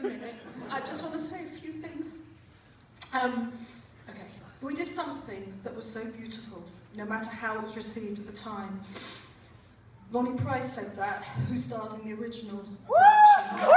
a minute. I just want to say a few things. Um, okay, we did something that was so beautiful, no matter how it was received at the time. Lonny Price said that, who starred in the original production.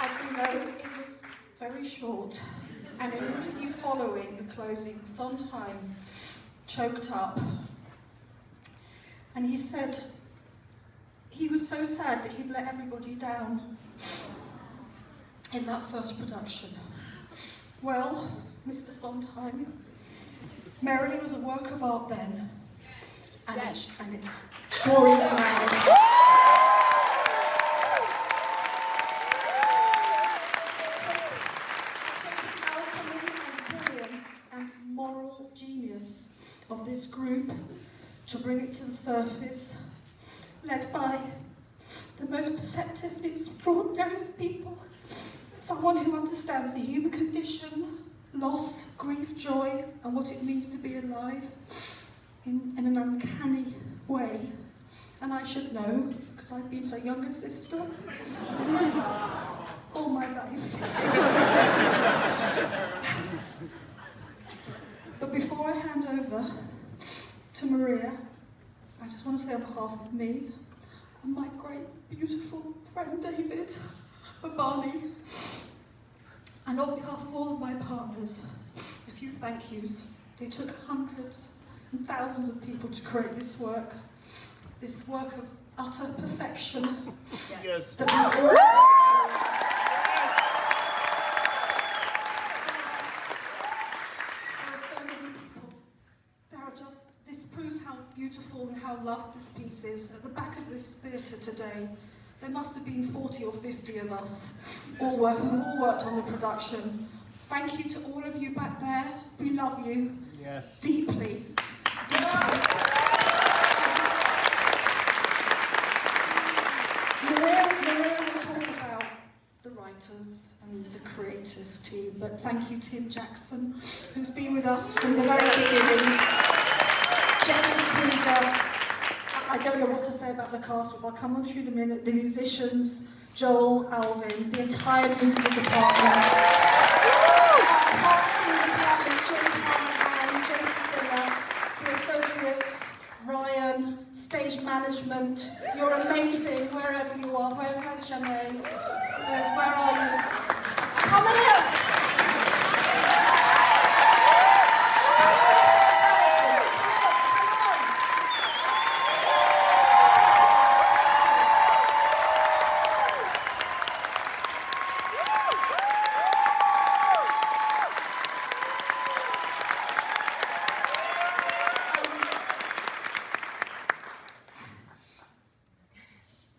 As we know, it was very short, and an interview following the closing, Sondheim choked up, and he said, he was so sad that he'd let everybody down in that first production. Well, Mr. Sondheim, Merrily was a work of art then, and, it's, and it sure is now. Take the alchemy and brilliance and moral genius of this group to bring it to the surface led by the most perceptive and extraordinary of people, someone who understands the human condition, loss, grief, joy, and what it means to be alive in, in an uncanny way. And I should know, because I've been her younger sister all my life. but before I hand over to Maria, I just want to say on behalf of me and my great, beautiful friend David Babani, and on behalf of all of my partners, a few thank yous. They took hundreds and thousands of people to create this work, this work of utter perfection Yes. that we've all There are so many people. There are just, this proves how beautiful and how loved this piece is. At the back of this theatre today, there must have been 40 or 50 of us all work, who all worked on the production. Thank you to all of you back there. We love you Yes. deeply. deeply. Maria, Maria will talk about the writers and the creative team, but thank you, Tim Jackson, who's been with us from the very beginning. Jessica Krieger. I- don't know what to say about the cast, but I'll come on to you in a minute. The musicians, Joel, Alvin, the entire musical department. Casting department, Jim the associates, Ryan, stage management. You're amazing wherever you are. Where, where's Janae? Where, where are you? Come on here! Come on, stage management. Come on, come on.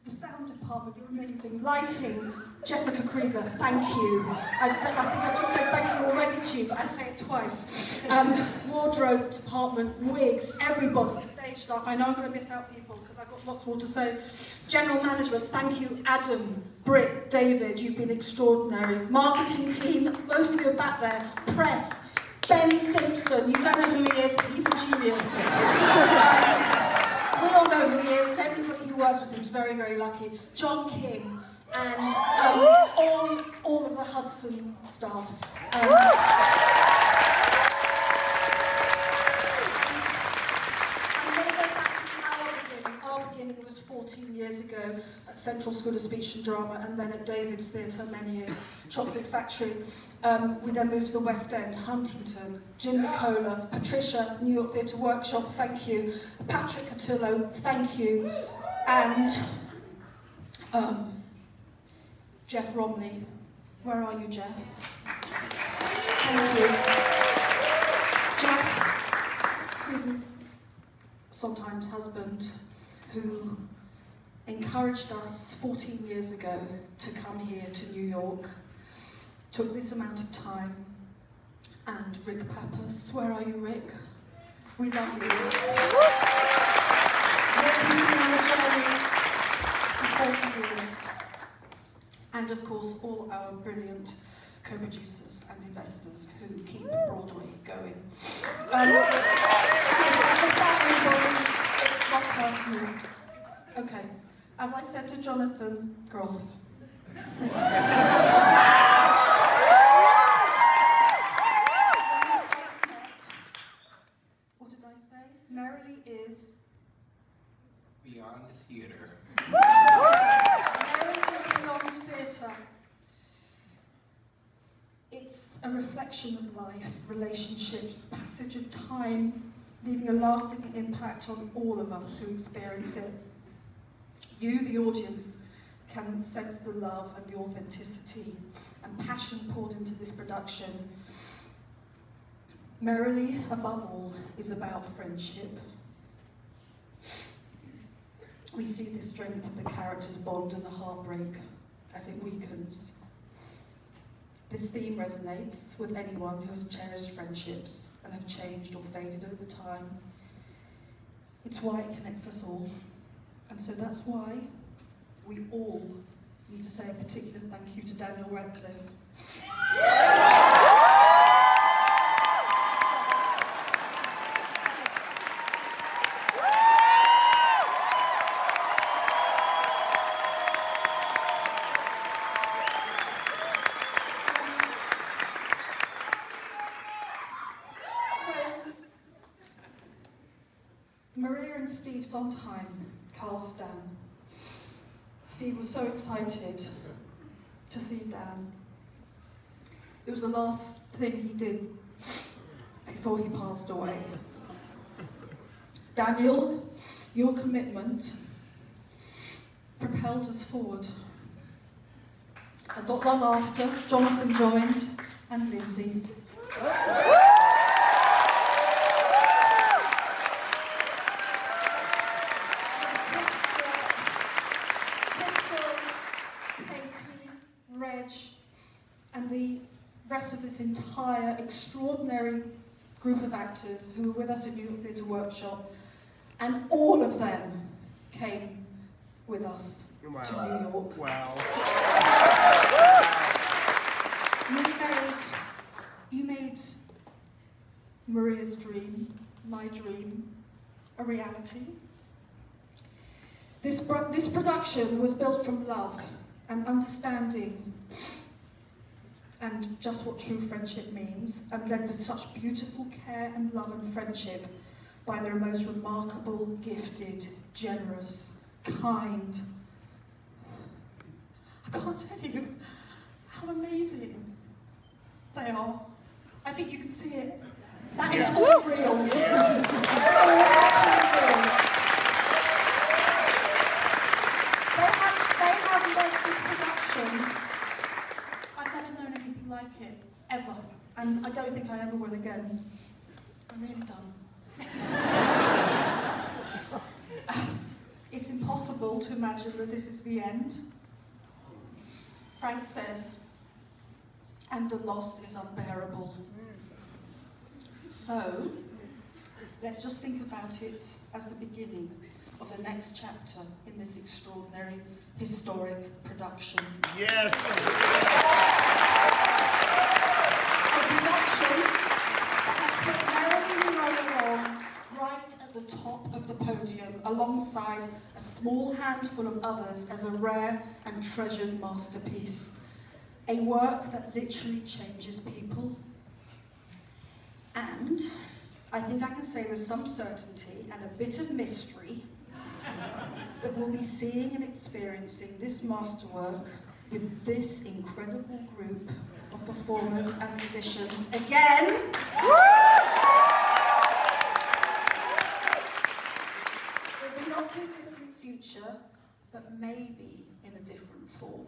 The sound department, you're amazing. Lighting, Jessica Krieger, thank you. I, th- I think I've just said thank you already to you, but I say it twice. Um, wardrobe department, wigs, everybody, stage staff. I know I'm going to miss out people because I've got lots more to say. General management, thank you, Adam, Britt, David, you've been extraordinary. Marketing team, most of you are back there. Press, Ben Simpson, you don't know who he is, but he's a genius. Um, we all know who he is, and everybody who works with him is very, very lucky. John King and um, all, all of the Hudson staff. Um, beginning. Was 14 years ago at Central School of Speech and Drama, and then at David's Theatre, Menier, Chocolate Factory. Um, we then moved to the West End, Huntington, Jim Nicola, Patricia, New York Theatre Workshop, thank you. Patrick Catullo, thank you. And um, Jeff Romley. Where are you, Jeff? Thank you. Jeff, Stephen, sometimes husband, who encouraged us 14 years ago to come here to New York, took this amount of time, and Rick Pappas. Where are you, Rick? We love you, Rick. Rick been on a journey for 40 years. And of course, all our brilliant co-producers and To Jonathan Groff, what did I say? Merrily is Beyond theater. Merrily is beyond theatre. It's a reflection of life, relationships, passage of time, leaving a lasting impact on all of us who experience it. You, the audience, can sense the love and the authenticity and passion poured into this production. Merrily, above all, is about friendship. We see the strength of the character's bond and the heartbreak as it weakens. This theme resonates with anyone who has cherished friendships and have changed or faded over time. It's why it connects us all. And so that's why we all need to say a particular thank you to Daniel Radcliffe. So, Maria and Steve Sondheim cast Dan. Steve was so excited to see Dan. It was the last thing he did before he passed away. Daniel, your commitment propelled us forward. And not long after, Jonathan joined and Lindsay. Krystal, Katie, Reg, and the rest of this entire extraordinary group of actors who were with us at New York Theatre Workshop, and all of them came with us to New York. Wow. You made, you made Maria's dream, my dream, a reality. This, this production was built from love and understanding and just what true friendship means, and led with such beautiful care and love and friendship by their most remarkable, gifted, generous, kind. I can't tell you how amazing they are. I think you can see it. That is all real. It's all real. They have, they have led this production. I've never known anything like it, ever. And I don't think I ever will again. I'm really done. it's impossible to imagine that this is the end. Frank says, and the loss is unbearable. So, let's just think about it as the beginning of the next chapter in this extraordinary historic production. Yes. That has put Marilyn Monroe right at the top of the podium alongside a small handful of others as a rare and treasured masterpiece. A work that literally changes people. And I think I can say with some certainty and a bit of mystery that we'll be seeing and experiencing this masterwork with this incredible group of performers and musicians again. In the not too distant future, but maybe in a different form.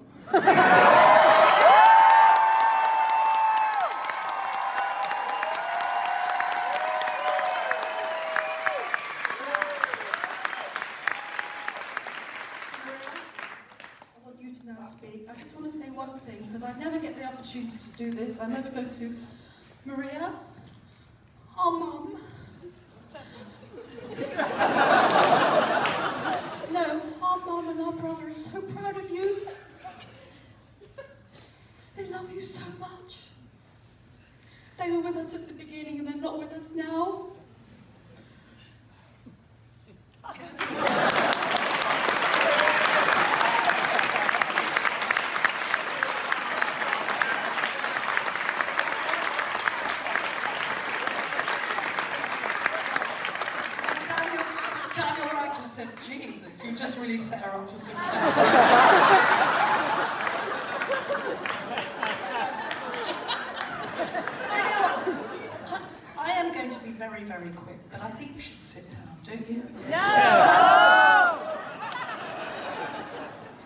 To say one thing, because I never get the opportunity to do this. I'm never going to. Maria, our mum. no, our mum and our brother are so proud of you. They love you so much. They were with us at the beginning and they're not with us now. As Daniel, Daniel Radcliffe said, Jesus, you just really set her up for success. Do you know what? I am going to be very, very quick, but I think you should sit down, don't you? No!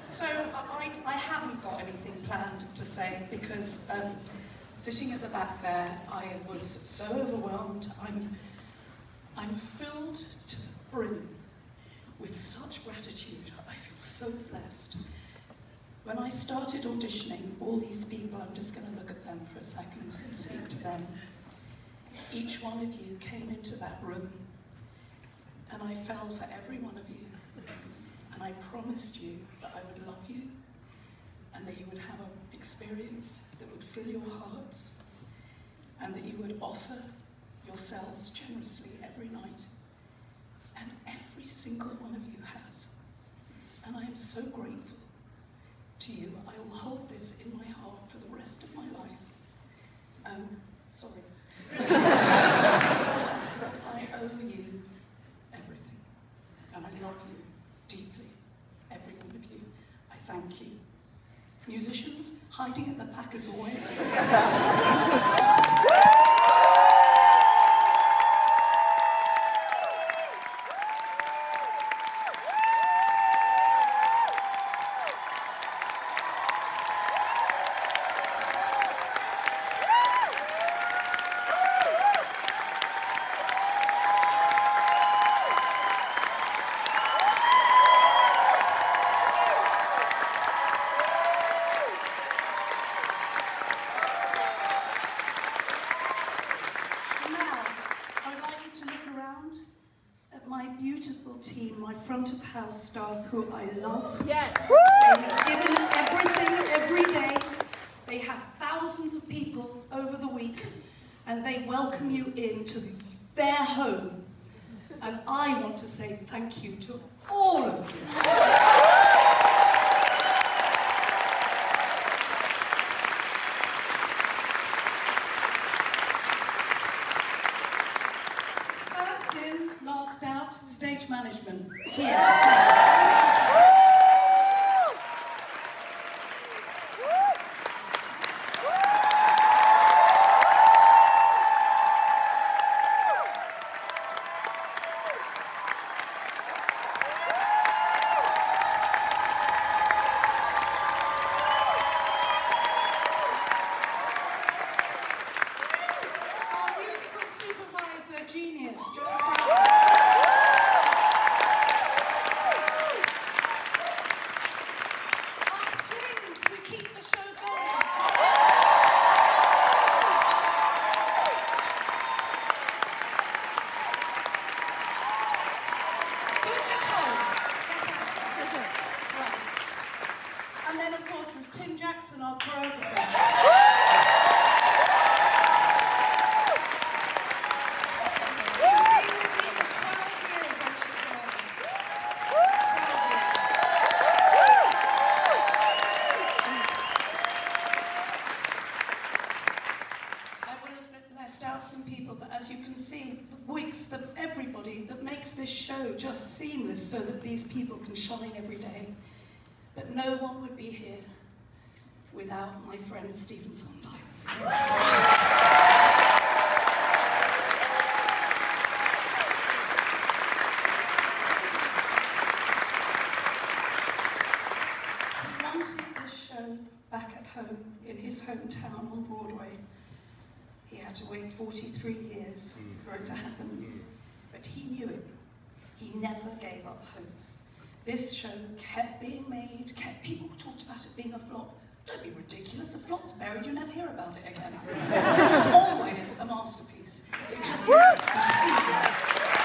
So I, I haven't got anything planned to say because um, sitting at the back there, I was so overwhelmed. I'm, I'm filled to the brim with such gratitude. I feel so blessed. When I started auditioning, all these people, I'm just going to look at them for a second and speak to them. Each one of you came into that room and I fell for every one of you. And I promised you that I would love you and that you would have an experience that would fill your hearts and that you would offer yourselves generously every night. And every single one of you has. And I am so grateful to you. I will hold this in my heart for the rest of my life. Um, sorry. I owe you everything. And I love you deeply, every one of you. I thank you. Musicians, hiding at the back as always. Home. And I want to say thank you to all of you. First in, last out, stage management. Here. Our musical supervisor, genius, John Franklin. Our swings who keep the show going. Do as you're told. Get out. Right. And then, of course, there's Tim Jackson, our choreographer. He's been with me for 12 years on this journey. 12 years. I would have left out some people, but as you can see, the wigs, the, everybody that makes this show just seamless so that these people can shine every day. But no one would be here without my friend Stephen Sondheim. He wanted this show back at home in his hometown on Broadway. He had to wait 43 years hmm. for it to happen, hmm. But he knew it. He never gave up hope. This show kept being made, kept people talked about it being a flop. Don't be ridiculous, a flop's buried, you never hear about it again. this was always a masterpiece. It just never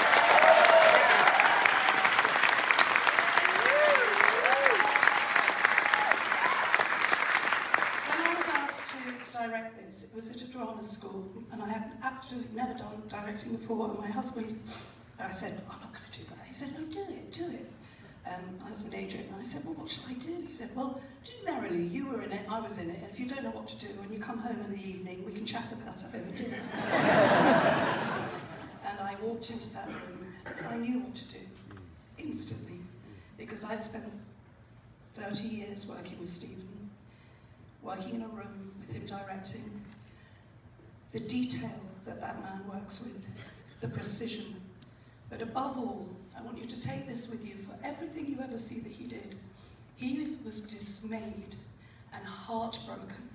school, I had absolutely never done directing before. And my husband, I said, I'm not going to do that. He said, No, do it, do it. Um, my husband Adrian, and I said, Well, what shall I do? He said, Well, do Merrily. You were in it, I was in it. And if you don't know what to do, when you come home in the evening, we can chat about it over dinner. and I walked into that room, and I knew what to do instantly, because I'd spent 30 years working with Stephen, working in a room with him directing. The detail that that man works with, the precision. But above all, I want you to take this with you for everything you ever see that he did. He was, dismayed and heartbroken,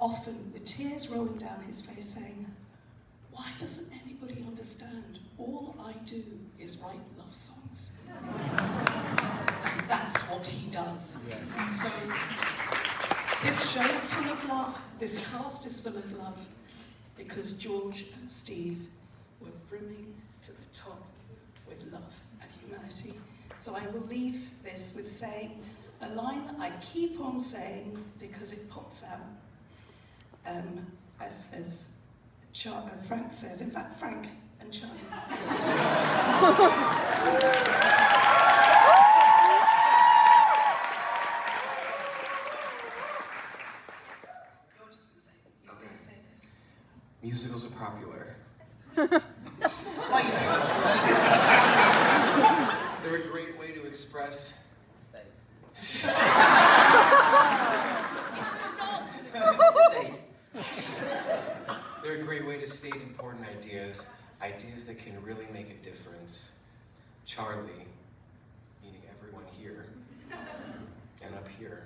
often with tears rolling down his face, saying, Why doesn't anybody understand? All I do is write love songs. And that's what he does. So, this show is full of love, this cast is full of love, because George and Steve were brimming to the top with love and humanity. So I will leave this with saying a line that I keep on saying because it pops out. Um, as as Char- uh, Frank says, in fact, Frank and Charlie. You're just going to say, he's going to say this. Musicals are popular. Why you doing this? They're a great way to express state. They're a great way to state important ideas, ideas that can really make a difference. Charlie, meaning everyone here and up here,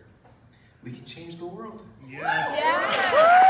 we can change the world. Yes. Yeah.